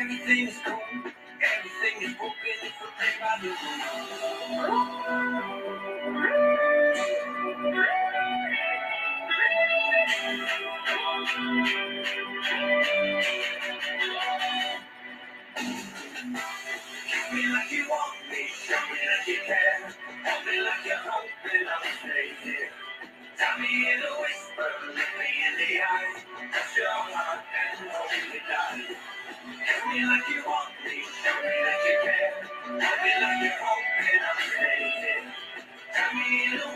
Everything is cool. Everything is broken. It's play by Kiss me like you want me. Show me you care. Hold me like you're I'll. Tell me in a whisper. Look me in the eye. Touch your heart and hold me tight. Kiss me like you